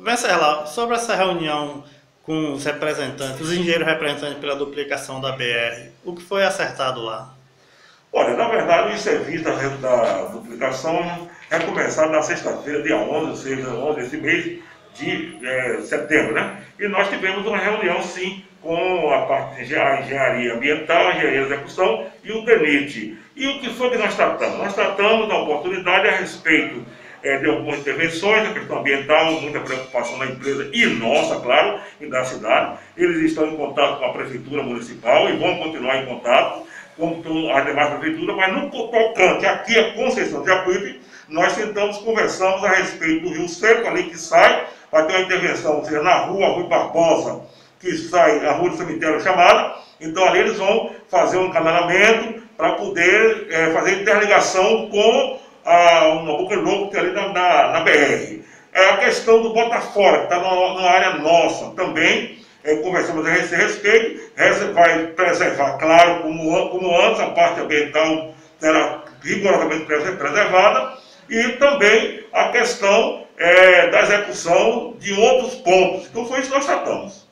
Venceslau, sobre essa reunião com os representantes, os engenheiros representantes pela duplicação da BR, o que foi acertado lá? Olha, na verdade, o serviço da, da duplicação é começado na sexta-feira, dia 11, ou seja, 11 desse mês de é, setembro, né? E nós tivemos uma reunião, sim, com a parte de engenharia ambiental, engenharia de execução e o DENIT. E o que foi que nós tratamos? Nós tratamos da oportunidade a respeito é, algumas intervenções, a questão ambiental, muita preocupação da empresa e nossa, claro, e da cidade. Eles estão em contato com a prefeitura municipal e vão continuar em contato com as demais prefeituras, mas no tocante aqui a Conceição de Apuípe, nós sentamos, conversamos a respeito do Rio Seco, ali que sai, vai ter uma intervenção, ou seja, na rua Rui Barbosa, que sai a rua do cemitério chamada, então ali eles vão fazer um canalamento para poder é, fazer interligação com a, uma boca louca que ali na, na, na, BR. É a questão do Botafora, que está na área nossa também, é, conversamos a esse respeito, vai preservar, claro, como, como antes, a parte ambiental será rigorosamente preservada, e também a questão é, da execução de outros pontos. Então foi isso que nós tratamos.